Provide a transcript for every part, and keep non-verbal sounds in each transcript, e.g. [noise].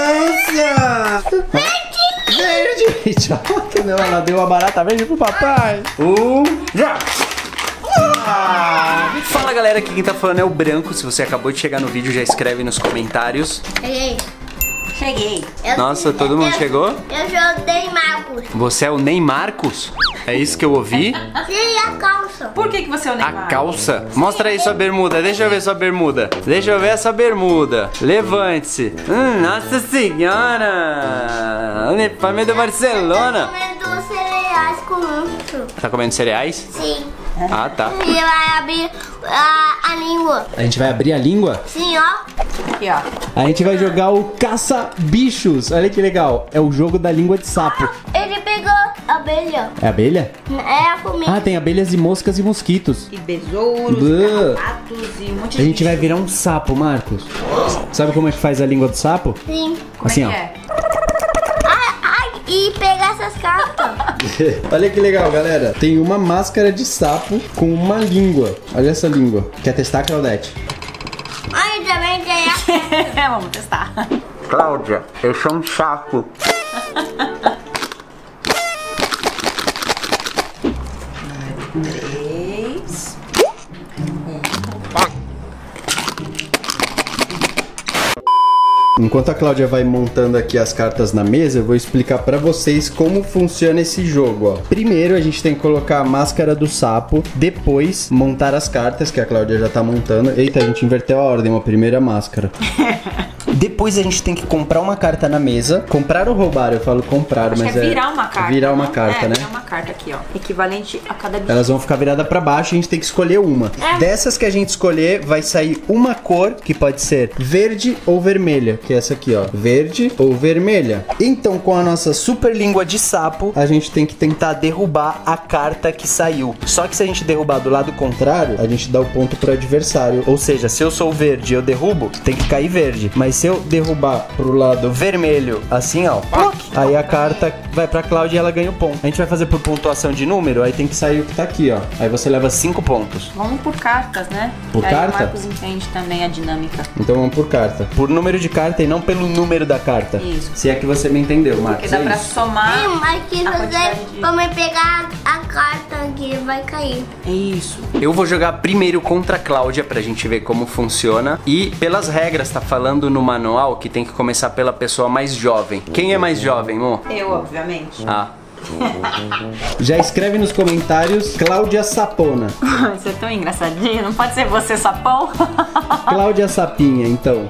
Nossa! Verde! Verde! Não, ela deu uma barata verde pro papai. Um, já! Ah. Fala galera, aqui quem tá falando é o Branco. Se você acabou de chegar no vídeo, já escreve nos comentários. Cheguei. Cheguei. Eu- Nossa, todo mundo eu- chegou? Eu joguei Marcos. Você é o Ney Marcos? É isso que eu ouvi? Sim, a calça. Por que, que você é o A Neymar? calça? Mostra aí sua bermuda, deixa eu ver sua bermuda. Deixa eu ver essa bermuda. Levante-se. Hum, nossa senhora! Uniforme do Eu Barcelona. tô comendo cereais com muito. Tá comendo cereais? Sim. Ah, tá. E vai abrir a, a língua. A gente vai abrir a língua? Sim, ó. Aqui, ó. A gente vai jogar o caça-bichos. Olha que legal. É o jogo da língua de sapo. Ele pegou a abelha. É abelha? É a comida. Ah, tem abelhas e moscas e mosquitos. E besouros, e um monte de A gente vai bicho. virar um sapo, Marcos. Sabe como é que faz a língua do sapo? Sim. Como assim, é ó. é? Ai, ai, e pegar essas cartas. [laughs] Olha que legal, galera. Tem uma máscara de sapo com uma língua. Olha essa língua. Quer testar, Claudete? Ai, também tem a... [laughs] Vamos testar. Cláudia, eu sou um sapo. [laughs] Três. Enquanto a Cláudia vai montando aqui as cartas na mesa, eu vou explicar pra vocês como funciona esse jogo, ó. Primeiro a gente tem que colocar a máscara do sapo, depois montar as cartas que a Cláudia já tá montando. Eita, a gente inverteu a ordem, uma primeira máscara. [laughs] Depois a gente tem que comprar uma carta na mesa. Comprar ou roubar? Eu falo comprar, Acho mas que é virar uma carta. Virar uma carta, é, né? virar uma carta aqui, ó. Equivalente a cada bicho. Elas vão ficar viradas pra baixo e a gente tem que escolher uma. Dessas que a gente escolher, vai sair uma cor que pode ser verde ou vermelha, que é essa aqui, ó. Verde ou vermelha. Então, com a nossa super língua de sapo, a gente tem que tentar derrubar a carta que saiu. Só que se a gente derrubar do lado contrário, a gente dá o ponto pro adversário. Ou seja, se eu sou verde e eu derrubo, tem que cair verde. Mas se eu derrubar pro lado vermelho, assim, ó, ploc, aí a carta vai pra Cláudia e ela ganha o ponto. A gente vai fazer por pontuação de número, aí tem que sair o que tá aqui, ó. Aí você leva 5 pontos. Vamos por cartas, né? Por Aí carta? o Marcos entende também a dinâmica. Então vamos por carta. Por número de carta e não pelo número da carta. Isso. Se é que você me entendeu, Marcos. Porque dá é pra isso. somar. Sim, mas que a você de- vai me pegar a carta que vai cair. É isso. Eu vou jogar primeiro contra a Cláudia pra gente ver como funciona. E pelas regras, tá falando no manual que tem que começar pela pessoa mais jovem. Quem é mais jovem, Mo? Eu, obviamente. Ah. [laughs] Já escreve nos comentários Cláudia Sapona. [laughs] Você é tão engraçadinho. Não pode ser você, sapão? [laughs] Cláudia Sapinha, então.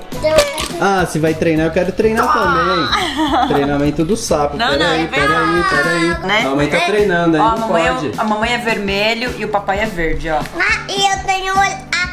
Ah, se vai treinar, eu quero treinar também. Treinamento do sapo. Não, não, peraí, é peraí, peraí. Né? A mamãe tá treinando, aí Ó, a não mamãe, pode. é, a mamãe é vermelho e o papai é verde, ó. Ah, e eu tenho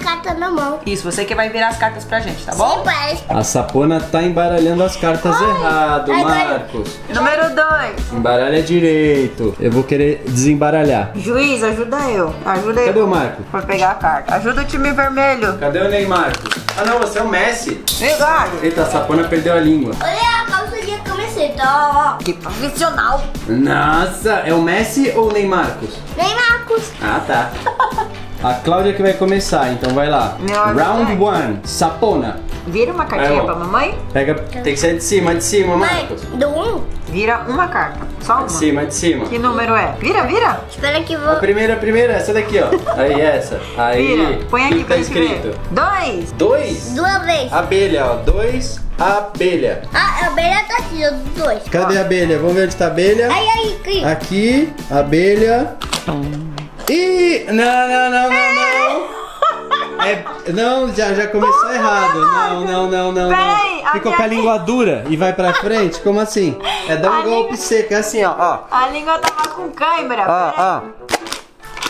a carta na mão. Isso, você que vai virar as cartas pra gente, tá Sim, bom? pai. A sapona tá embaralhando as cartas errado. Marcos. Número 2. Embaralha direito. Eu vou querer desembaralhar. Juiz, ajuda eu. Ajuda eu. Cadê o Marcos? Pra pegar a carta. Ajuda o time vermelho. Cadê o Ney Marcos? Ah não, você é o Messi. Legal. Eita, a sapona perdeu a língua. Olha a calça de camiseta, ó. ó. Que profissional. Nossa, é o Messi ou o Ney Marcos? Vem, Marcos. Ah, tá. A Cláudia que vai começar, então vai lá. Round 1, sapona. Vira uma cartinha ó. pra mamãe. Pega, tem que ser de cima, de cima, Mãe, Marcos. do um. Vira uma carta. Só uma. De cima, de cima. Que número é? Vira, vira. Espera que A vou... primeira, a primeira, essa daqui, ó. Aí, essa. Aí. Vira. Põe aqui que pra tá gente ver. escrito? Dois. Dois. Duas vezes. Abelha, ó. Dois, abelha. Ah, a abelha tá aqui, ó, dois. Cadê a abelha? Vamos ver onde tá a abelha. Aí, aí, Cris. Aqui, abelha. Ih! Não, não, não, não, não. É, não, já, já começou errado. Não, não, não, não. Peraí, não. Ficou com a língua dura e vai pra frente? Como assim? É dar um A golpe língua- seco, é assim, ó, ó. A língua tava com câimbra. Ó, ó.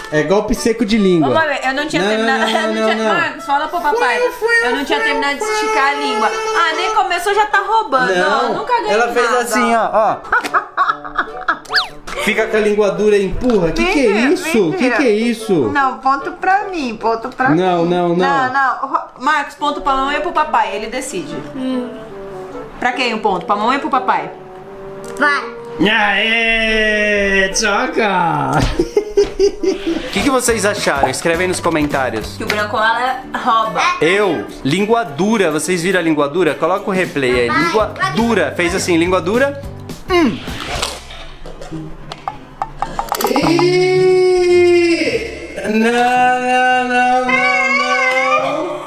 É golpe seco de língua. Vamos ver, eu não tinha Não, terminado. não, não, [laughs] não, tinha. Marcos, fala pro papai. eu não tinha terminado de esticar a língua. Ah, nem começou, já tá roubando. Não, nunca ganhei. Ela fez nada. assim, ó, ó. [laughs] Fica com a língua dura e empurra. Que que é isso? Que mentira. que é isso? Não, ponto pra mim, ponto pra Não, mim. não, não. Não, não. Marcos, ponto pra mamãe ou pro papai? Ele decide. Pra quem o ponto? Pra mamãe ou pro papai? Vai. Aê, troca! O [laughs] que, que vocês acharam? Escreve aí nos comentários. Que o branco ela rouba. Eu, língua dura, vocês viram a língua dura? Coloca o replay aí. Língua dura. Fez assim, língua dura. Hum. Não, não, não, não,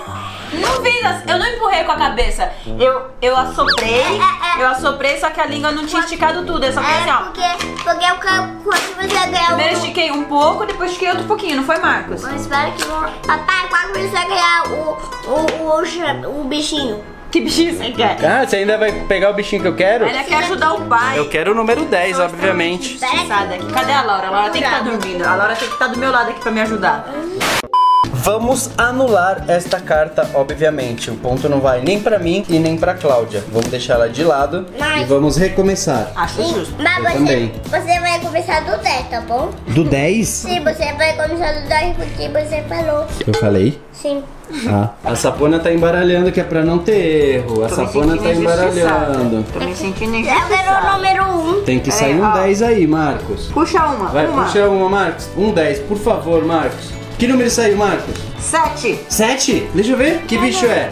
Não fiz, assim, eu não empurrei com a cabeça. Eu, eu assoprei, eu assoprei, só que a língua não tinha esticado tudo. Eu só fiz assim, É ó. porque, porque eu quando você ganhar Primeiro estiquei um pouco, depois estiquei outro pouquinho, não foi, Marcos? Eu espero que. o- Papai, quando você ganhar o, o, o, o bichinho. Que bichinho você quer? Ah, você ainda vai pegar o bichinho que eu quero? Ela quer ajudar o pai. Eu quero o número 10, obviamente. Cadê a Laura? A Laura tem que estar dormindo. A Laura tem que estar do meu lado aqui pra me ajudar. Vamos anular esta carta, obviamente. O ponto não vai nem pra mim e nem pra Cláudia. Vamos deixar ela de lado Mas- e vamos recomeçar. Acho justo. Mas Eu você, também. você vai começar do 10, tá bom? Do 10? Sim, você vai começar do 10 porque você falou. Eu falei? Sim. Ah. A sapona tá embaralhando que é pra não ter erro. A Tô me sapona sentindo tá embaralhando. Tô me sentindo Eu quero o injustiçada. número 1. Tem que Peraí, sair um ó. 10 aí, Marcos. Puxa uma, Vai, uma. puxa uma, Marcos. Um 10, por favor, Marcos. Que número saiu, Marcos? Sete. 7? Deixa eu ver. Que bicho é?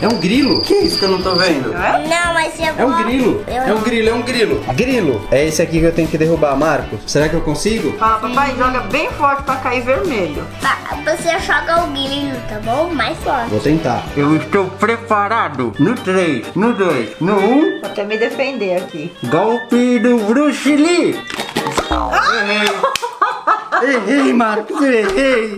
É um grilo. Que isso que eu não tô vendo? É? Não, mas se eu É um grilo. Eu É um grilo, é um grilo. Grilo. É esse aqui que eu tenho que derrubar, Marcos. Será que eu consigo? Fala, papai, joga bem forte pra cair vermelho. Tá, você joga o grilo, tá bom? Mais forte. Vou tentar. Eu estou preparado. No 3, no 2, no 1. Vou até me defender aqui. Golpe do Bruce Lee. Errei. [laughs] Errei, Marcos. Errei.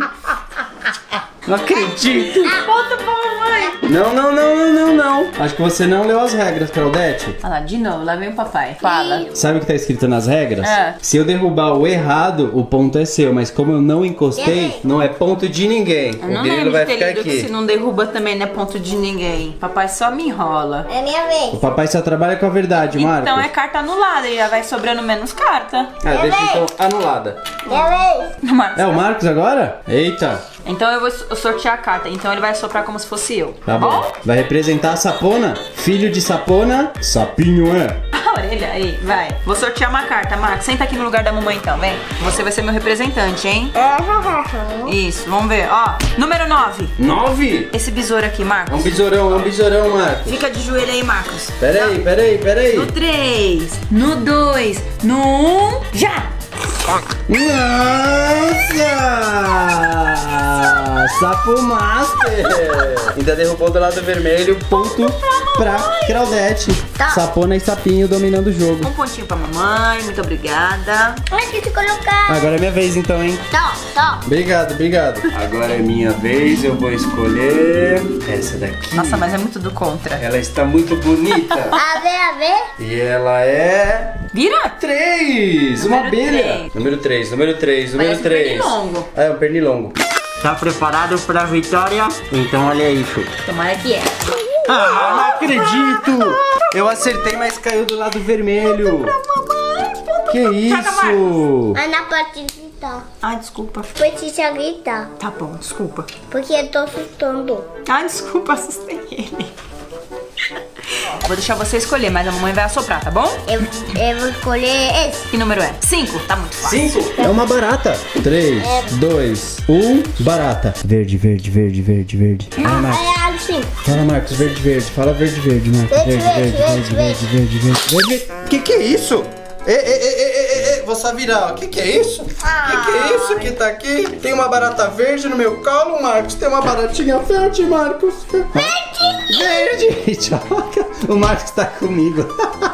Não acredito. Volta pra mamãe. Não, não, não, não, não, não. Acho que você não leu as regras, Claudete. Olha lá, de novo, lá vem o papai. Fala. Sabe o que tá escrito nas regras? É. Se eu derrubar o errado, o ponto é seu. Mas como eu não encostei, não é ponto de ninguém. Eu o não grilo lembro vai de ter ficar lido que se aqui. não derruba também não é ponto de ninguém. Papai só me enrola. É minha vez. O papai só trabalha com a verdade, Marcos. Então é carta anulada e já vai sobrando menos carta. Ah, deixa então anulada. Minha vez. [laughs] Marcos. É o Marcos agora? Eita. Então eu vou so- sortear a carta. Então ele vai soprar como se fosse eu. Tá bom. Vai representar a Sapona. Filho de Sapona, sapinho é. [laughs] A orelha aí, vai. Vou sortear uma carta, Marcos. Senta aqui no lugar da mamãe então, vem. Você vai ser meu representante, hein? Isso, vamos ver. Ó, número 9. Nove? Esse besouro aqui, É um Marcos. besourão, é um besourão, Marcos. Fica de joelho aí, Marcos. Peraí, peraí, peraí. No 3, no 2, no 1, um, já! Nossa! Sapo Master! Ainda derrubou do lado vermelho, ponto pra Claudete. Tá. Sapona e sapinho dominando o jogo. Um pontinho pra mamãe, muito obrigada. Onde se colocar? Agora é minha vez então, hein? Tó, tó. Obrigado, obrigado. Agora é minha vez, eu vou escolher essa daqui. Nossa, mas é muito do contra. Ela está muito bonita. [laughs] A ver, a ver. e ela é. Vira! Três! Uma Número abelha! três. Número 3, número 3, número Parece um 3. pernilongo. É, um pernilongo. Tá preparado pra vitória? Então olha isso. Tomara que é. Ah, não acredito! Eu acertei, mas caiu do lado vermelho. Que isso? Ana pode gritar. Ai, desculpa. Precisa gritar. Tá bom, desculpa. Porque eu tô assustando. Ai, desculpa, assustei ele. Vou deixar você escolher, mas a mamãe vai assoprar, tá bom? Eu, eu vou escolher esse. Que número é? Cinco? Tá muito fácil. Cinco. É uma barata. 3, 2, 1, barata. Verde, verde, verde, verde, verde. Fala, Marcos. É assim. Fala, Marcos, verde, verde. Fala verde, verde, Marcos. Verde, verde, verde, verde, verde, verde, verde. Que que é isso? Ê, ê, ê, ê, vou só virar. O que que é isso? O que que é isso que tá aqui? Tem uma barata verde no meu colo, Marcos. Tem uma baratinha verde, Marcos. Verde! Verde! [laughs] O Marcos tá comigo. [laughs]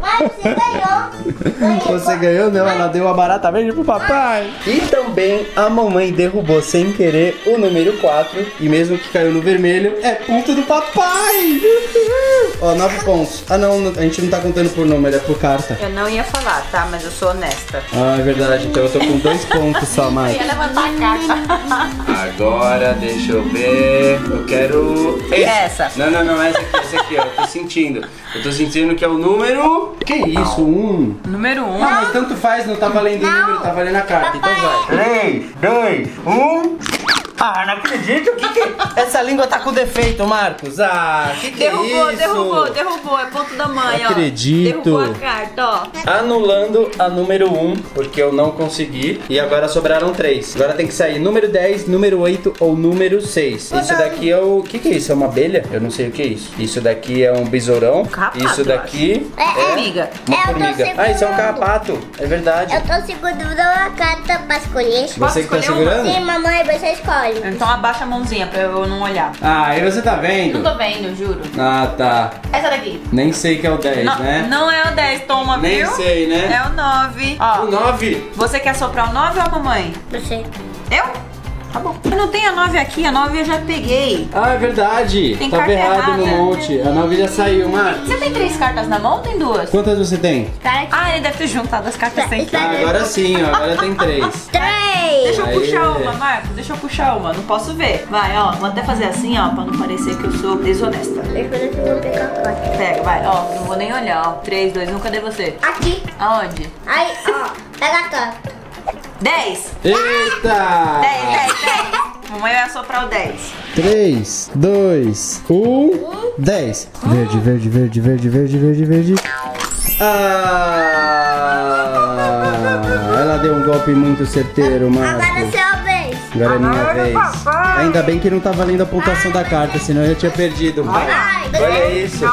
Mas você ganhou. Você ganhou, não? Ela deu a barata verde pro papai. E também a mamãe derrubou sem querer o número 4. E mesmo que caiu no vermelho, é ponto do papai. Ó, 9 pontos. Ah, não, a gente não tá contando por número, é por carta. Eu não ia falar, tá? Mas eu sou honesta. Ah, é verdade. Então eu tô com dois pontos só, [laughs] mais. ia levantar a carta. Agora, deixa eu ver. Eu quero. Essa. Não, não, não, essa aqui, essa aqui, ó. Eu tô sentindo. Eu tô sentindo que é o número. Que isso? Um. Número um. Não, mas tanto faz, não tá valendo o número, tá valendo a carta. Então vai. 3, 2, 1. Ah, não acredito. Que que... Essa língua tá com defeito, Marcos. Ah, que que Derrubou, é isso? derrubou, derrubou. É ponto da mãe, ó. Acredito. Derrubou a carta, ó. Anulando a número 1, porque eu não consegui. E agora sobraram 3. Agora tem que sair número 10, número 8 ou número 6. Isso daqui é o. O que, que é isso? É uma abelha? Eu não sei o que é isso. Isso daqui é um besourão. Carrapato, Isso daqui É, é. Formiga. uma É, formiga. Ah, isso é um carrapato. É verdade. Eu tô segurando a carta pra escolher. Você que tá escolher uma? segurando? Sim, mamãe, você escolhe. Então abaixa a mãozinha pra eu não olhar. Ah, aí você tá vendo? Não tô vendo, juro. Ah, tá. Essa daqui. Nem sei que é o 10, não, né? não é o 10, toma, Nem viu? sei, né? É o 9. O Ó, 9? você quer soprar o 9 ou a mamãe? Você. Eu? Tá bom. Eu não tenho a 9 aqui, a 9 eu já peguei. Ah, é verdade. Tem Tava carta errado no errada. monte. A 9 já saiu, Marcos. Você tem três cartas na mão ou tem duas? Quantas você tem? Cara, Ah, ele deve ter juntado as cartas sem Está- Ah, agora sim, ó. Agora tem 3. três. Deixa eu Aê. puxar uma, Marcos. Deixa eu puxar uma. Não posso ver. Vai, ó. Vou até fazer assim, ó, pra não parecer que eu sou desonesta. Deixa eu vou pegar a carta. Pega, vai, ó. Não vou nem olhar, ó. 3, 2, 1, cadê você? Aqui. Aonde? Aí, ó. Pega a carta. 10! Eita! 10, 10, 10. Mamãe vai soprar o 10. 3, 2, 1, 10. Verde, verde, verde, verde, verde, verde, verde. Ah! Ela deu um golpe muito certeiro, Agora é sua vez. Agora é minha vez. Ainda bem que não tá valendo a pontuação da carta, senão eu já tinha perdido. Vai. Vai. Olha isso.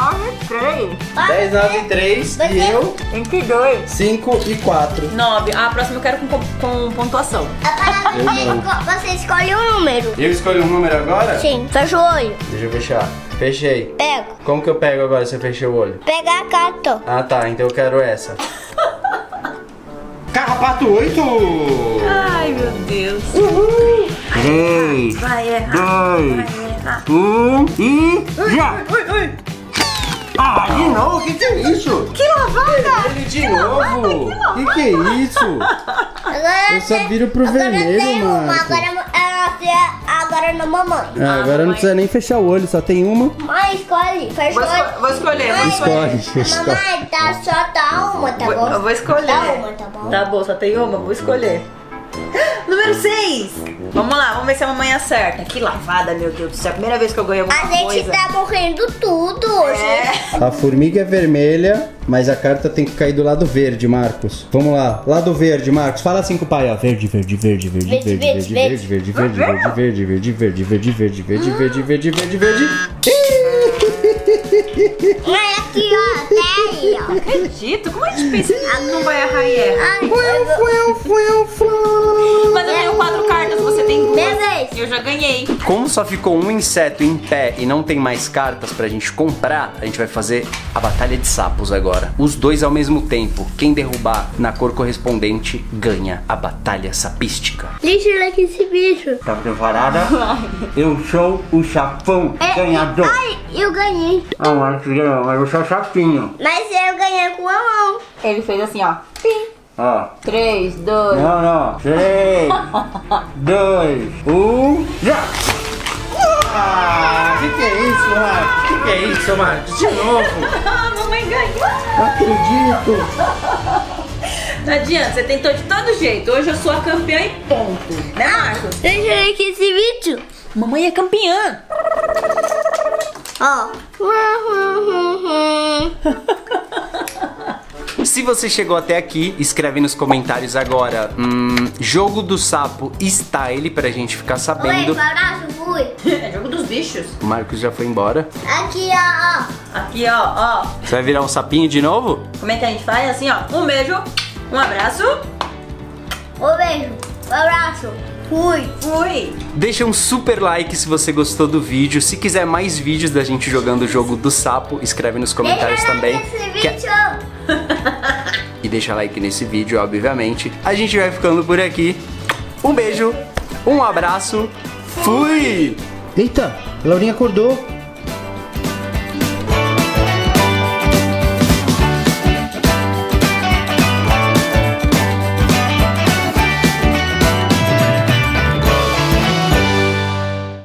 3. 10, 9 e 3 e eu 22. 5 e 4. 9. Ah, a próxima eu quero com, com pontuação. Agora Eu você, escolhe um número. Eu escolho um número agora? Sim, fecha o olho. Deixa eu fechar. Fechei. Pega. Como que eu pego agora se eu fechei o olho? Pega a carta. Ah tá, então eu quero essa. Carrapato 8! Ai, meu Deus. 3, Vai errar. 2, Vai errar. 1 e já! Ui, ui. Ah, de novo? O que, que é isso? Que lavada! Ele de novo! O que, que é isso? Agora Eu só viro pro agora vermelho. Marcos. Agora, é, é, agora na mamãe. Ah, agora não precisa nem fechar o olho, só tem uma. Mãe, escolhe. Fecha Vou, esco- vou escolher, vou Mãe, escolher. Escolhe, escolhe. Mamãe, tá, só tá uma, tá Vou- bom? Eu vou escolher. Dá uma, tá bom? Tá bom, só tem uma, vou escolher. [gasps] Número 6. Vamos lá, vamos ver se a mamãe acerta. Que lavada, meu Deus do céu. Primeira vez que eu ganhei alguma A gente coisa. tá morrendo tudo hoje. É. A formiga é vermelha, mas a carta tem que cair do lado verde, Marcos. Vamos lá, lado verde, Marcos. Fala assim com o pai, ó. Verde, verde, verde, verde, Verde, verde, verde, verde, verde, verde, verde, verde, verde, verde, verde, verde, verde, verde, verde, verde, verde, verde. Mãe, aqui, ó. Até aí, ó. Acredito, como a gente pensa que não vai errar e erra? Ai, eu vou- Mas ganhei. Como só ficou um inseto em pé e não tem mais cartas pra gente comprar, a gente vai fazer a batalha de sapos agora. Os dois ao mesmo tempo. Quem derrubar na cor correspondente ganha a batalha sapística. Deixa eu aqui esse bicho. Tá preparada? Eu sou o chapão É, Ai, eu ganhei. Ah, mas eu sou o chapinho. Mas eu ganhei com a mão. Ele fez assim, ó. Pim. Ó. 3, 2. Não, não. 3, 2, 1, já! Ah, o que, que é isso, Marcos? O que, que é isso, Marcos? De novo! [laughs] Mamãe ganhou. Não acredito! [laughs] Não adianta, você tentou de todo jeito. Hoje eu sou a campeã e ponto. Né, Marcos? Deixa eu aqui esse vídeo. Mamãe é campeã. Ó. [laughs] Se você chegou até aqui, escreve nos comentários agora hum, Jogo do Sapo Style pra gente ficar Oi, sabendo. abraço, fui. É jogo dos bichos. O Marcos já foi embora. Aqui, ó, Aqui, ó, ó. Você vai virar um sapinho de novo? Como é que a gente faz? Assim, ó. Um beijo, um abraço. ó. Um beijo, um abraço, fui. Fui. Deixa um super like se você gostou do vídeo. Se quiser mais vídeos da gente jogando o jogo do sapo, escreve nos comentários Deixa também. like nesse Que- vídeo. E deixa like nesse vídeo, obviamente. A gente vai ficando por aqui. Um beijo, um abraço, fui! Eita, Laurinha acordou.